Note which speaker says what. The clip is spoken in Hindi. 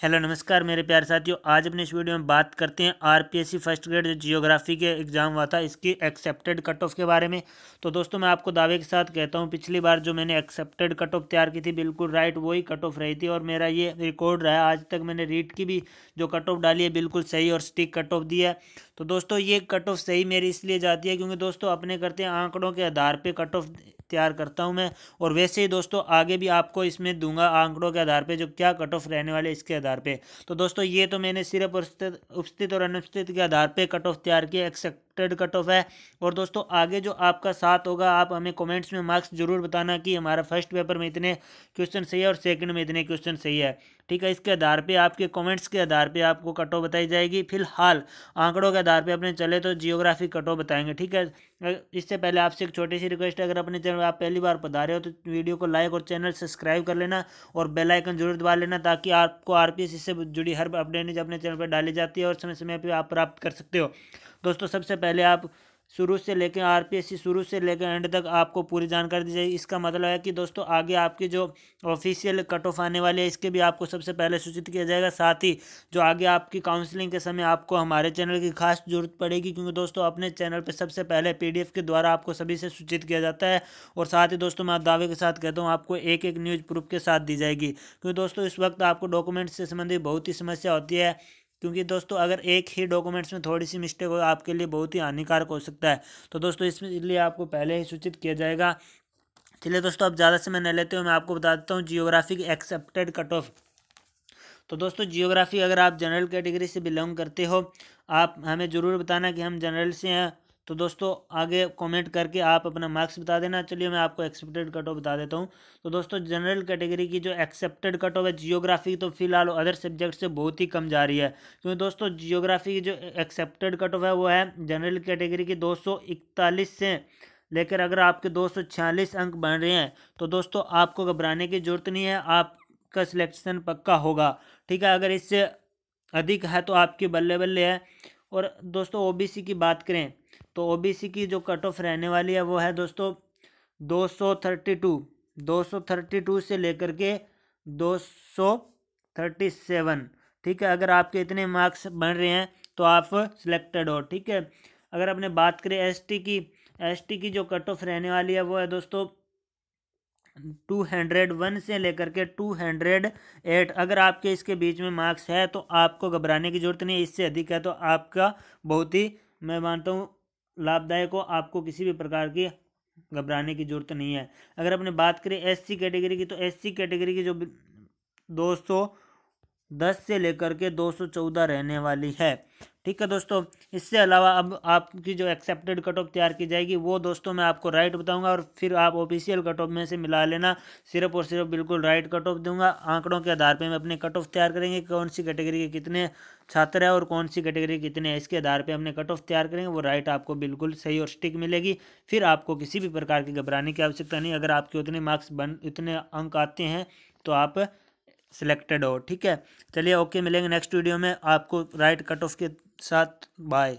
Speaker 1: हेलो, नमस्कार मेरे प्यारे साथियों। आज अपने इस वीडियो में बात करते हैं आरपीएससी फ़र्स्ट ग्रेड जो जियोग्राफी के एग्ज़ाम हुआ था इसकी एक्सेप्टेड कट ऑफ़ के बारे में। तो दोस्तों, मैं आपको दावे के साथ कहता हूँ, पिछली बार जो मैंने एक्सेप्टेड कट ऑफ़ तैयार की थी, बिल्कुल राइट, वही कट ऑफ़ रही थी और मेरा ये रिकॉर्ड रहा। आज तक मैंने रीट की भी जो कट ऑफ़ डाली है, बिल्कुल सही और स्टिक कट ऑफ़ दी है। तो दोस्तों, ये कट ऑफ़ सही मेरी इसलिए जाती है क्योंकि दोस्तों, अपने करते हैं आंकड़ों के आधार पर कट ऑफ़ तैयार करता हूँ मैं। और वैसे ही दोस्तों, आगे भी आपको इसमें दूँगा आंकड़ों के आधार पर जो क्या कट ऑफ़ रहने वाले इसके आधार पर तो दोस्तों, ये तो मैंने सिर्फ़ उपस्थित और अनुपस्थित के आधार पर कट ऑफ़ तैयार किया एक्सेप्टेड कट ऑफ़ है। और दोस्तों, आगे जो आपका साथ होगा, आप हमें कमेंट्स में मार्क्स ज़रूर बताना कि हमारा फ़र्स्ट पेपर में इतने क्वेश्चन सही है और सेकंड में इतने क्वेश्चन सही है। ठीक है, इसके आधार पे आपके कमेंट्स के आधार पे आपको कटो बताई जाएगी। फ़िलहाल, आंकड़ों के आधार पे अपने चले तो जियोग्राफी कटो बताएँगे, ठीक है? इससे पहले आपसे एक छोटी सी रिक्वेस्ट है, अगर अपने चैनल आप पहली बार पधारे हो तो वीडियो को लाइक और चैनल सब्सक्राइब कर लेना और बेल आइकन ज़रूर दबा लेना ताकि आपको आरपीएस इससे जुड़ी हर अपडेट अपने चैनल पर डाली जाती है और समय समय पर आप प्राप्त कर सकते हो। दोस्तों, सबसे पहले आप शुरू से लेकर आरपीएससी शुरू से लेकर एंड तक आपको पूरी जानकारी दी जाएगी। इसका मतलब है कि दोस्तों, आगे आपकी जो ऑफिशियल कट ऑफ़ आने वाली है, इसके भी आपको सबसे पहले सूचित किया जाएगा। साथ ही जो आगे आपकी काउंसलिंग के समय आपको हमारे चैनल की खास ज़रूरत पड़ेगी, क्योंकि दोस्तों अपने चैनल पर सबसे पहले पीडीएफ के द्वारा आपको सभी से सूचित किया जाता है। और साथ ही दोस्तों, मैं दावे के साथ कहता हूँ, आपको एक एक न्यूज़ प्रूफ के साथ दी जाएगी। क्योंकि दोस्तों, इस वक्त आपको डॉक्यूमेंट्स से संबंधित बहुत ही समस्या होती है। क्योंकि दोस्तों, अगर एक ही डॉक्यूमेंट्स में थोड़ी सी मिस्टेक हो, आपके लिए बहुत ही हानिकारक हो सकता है। तो दोस्तों इसमें इसलिए आपको पहले ही सूचित किया जाएगा। चलिए दोस्तों, अब ज़्यादा समय न लेते हुए मैं आपको बता देता हूँ जियोग्राफी एक्सेप्टेड कट ऑफ़ तो दोस्तों जियोग्राफी अगर आप जनरल कैटेगरी से बिलोंग करते हो, आप हमें ज़रूर बताना कि हम जनरल से हैं तो दोस्तों, आगे कमेंट करके आप अपना मार्क्स बता देना। चलिए मैं आपको एक्सेप्टेड कट ऑफ़ बता देता हूँ। तो दोस्तों जनरल कैटेगरी की जो एक्सेप्टेड कट ऑफ़ है जियोग्राफी तो फ़िलहाल अदर सब्जेक्ट से बहुत ही कम जा रही है। क्योंकि दोस्तों जियोग्राफी की जो एक्सेप्टेड कट ऑफ़ है, वो है जनरल कैटेगरी की दो सौ इकतालीस से लेकर अगर आपके दो सौ छियालीस अंक बन रहे हैं तो दोस्तों, आपको घबराने की ज़रूरत नहीं है। आपका सिलेक्शन पक्का होगा। ठीक है, अगर इससे अधिक है तो आपकी बल्ले बल्ले है। और दोस्तों ओबीसी की बात करें तो ओबीसी की जो कट ऑफ़ रहने वाली है, वो है दोस्तों दो सौ थर्टी टू दो सौ थर्टी टू से लेकर के दो सौ थर्टी सेवन ठीक है, अगर आपके इतने मार्क्स बन रहे हैं तो आप सिलेक्टेड हो। ठीक है, अगर अपने बात करें एसटी की एसटी की जो कट ऑफ़ रहने वाली है, वो है दोस्तों टू हंड्रेड वन से लेकर के टू हंड्रेड एट अगर आपके इसके बीच में मार्क्स है तो आपको घबराने की ज़रूरत नहीं है, इससे अधिक है तो आपका बहुत ही, मैं मानता हूँ लाभदायक हो, आपको किसी भी प्रकार की घबराने की ज़रूरत नहीं है। अगर अपने बात करें एससी कैटेगरी की तो एससी कैटेगरी की जो दो सौ दस से लेकर के दो सौ चौदह रहने वाली है। ठीक है दोस्तों? इससे अलावा अब आपकी जो एक्सेप्टेड कट ऑफ़ तैयार की जाएगी, वो दोस्तों मैं आपको राइट बताऊँगा और फिर आप ऑफिशियल कट ऑफ़ में से मिला लेना। सिर्फ़ और सिर्फ़ बिल्कुल राइट कट ऑफ़ दूँगा। आंकड़ों के आधार पर हम अपने कट ऑफ़ तैयार करेंगे कौन सी कैटेगरी के कितने छात्र है और कौन सी कैटेगरी कितने हैं, इसके आधार पर अपने कट ऑफ़ तैयार करेंगे। वो राइट आपको बिल्कुल सही और स्टिक मिलेगी। फिर आपको किसी भी प्रकार की घबराने की आवश्यकता नहीं। अगर आपके उतने मार्क्स बन इतने अंक आते हैं तो आप सिलेक्टेड हो, ठीक है? चलिए ओके मिलेंगे नेक्स्ट वीडियो में। आपको राइट कट ऑफ़ के साथ बाय